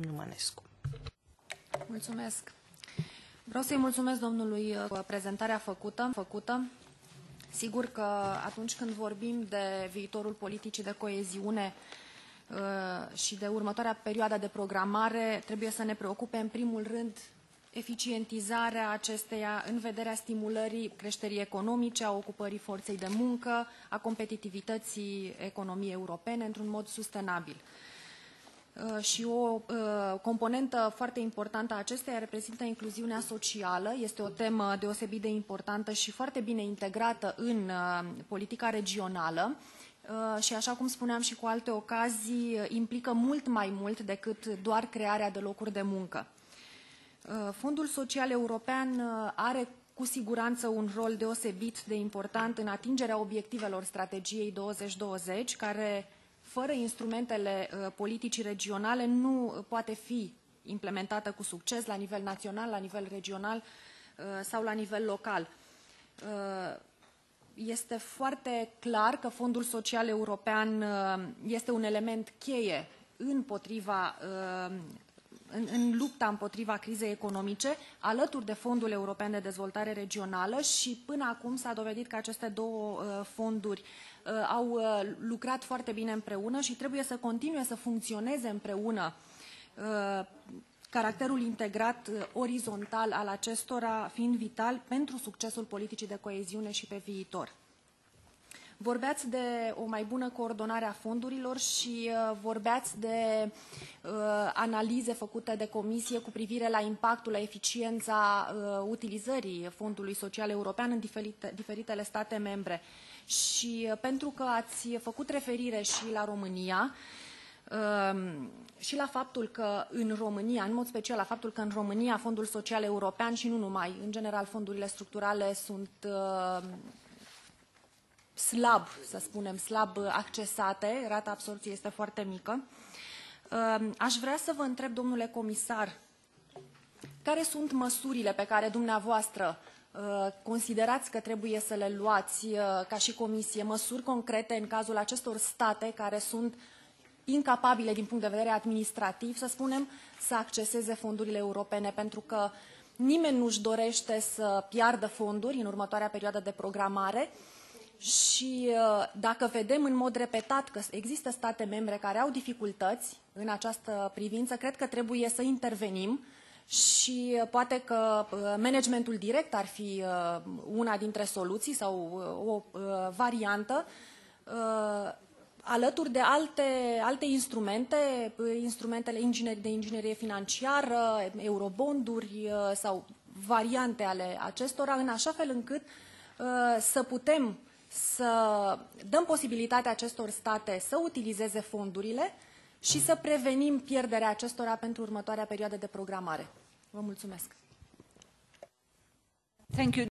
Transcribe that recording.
Domnul Mănescu. Mulțumesc. Vreau să-i mulțumesc domnului uh, prezentarea făcută. făcută. Sigur că atunci când vorbim de viitorul politicii de coeziune uh, și de următoarea perioadă de programare, trebuie să ne preocupe în primul rând eficientizarea acesteia în vederea stimulării creșterii economice, a ocupării forței de muncă, a competitivității economiei europene într-un mod sustenabil. Uh, și o uh, componentă foarte importantă a acesteia reprezintă incluziunea socială. Este o temă deosebit de importantă și foarte bine integrată în uh, politica regională și, așa cum spuneam și cu alte ocazii, implică mult mai mult decât doar crearea de locuri de muncă. Fondul Social European are cu siguranță un rol deosebit de important în atingerea obiectivelor strategiei 2020, care fără instrumentele uh, politicii regionale nu poate fi implementată cu succes la nivel național, la nivel regional uh, sau la nivel local. Uh, este foarte clar că Fondul Social European este un element cheie împotriva în, în lupta împotriva crizei economice, alături de Fondul European de Dezvoltare Regională și până acum s-a dovedit că aceste două fonduri Uh, au uh, lucrat foarte bine împreună și trebuie să continue să funcționeze împreună uh, caracterul integrat orizontal al acestora fiind vital pentru succesul politicii de coeziune și pe viitor. Vorbeați de o mai bună coordonare a fondurilor și vorbeați de uh, analize făcute de comisie cu privire la impactul, la eficiența uh, utilizării Fondului Social European în diferite, diferitele state membre. Uh, și uh, pentru că ați făcut referire și la România, um, și la faptul că în România, în mod special la faptul că în România Fondul Social European și nu numai, în general fondurile structurale sunt uh, slab, să spunem, slab accesate, rata absorției este foarte mică. Um, aș vrea să vă întreb, domnule comisar, care sunt măsurile pe care dumneavoastră Uh, considerați că trebuie să le luați uh, ca și Comisie? Măsuri concrete în cazul acestor state care sunt incapabile din punct de vedere administrativ, să spunem, să acceseze fondurile europene, pentru că nimeni nu își dorește să piardă fonduri în următoarea perioadă de programare și uh, dacă vedem în mod repetat că există state membre care au dificultăți în această privință, cred că trebuie să intervenim și uh, poate că uh, managementul direct ar fi uh, una dintre soluții sau o variantă. Alături de alte, alte instrumente, instrumentele de inginerie financiară, eurobonduri sau variante ale acestora, în așa fel încât să putem să dăm posibilitatea acestor state să utilizeze fondurile și să prevenim pierderea acestora pentru următoarea perioadă de programare. Vă mulțumesc! Thank you.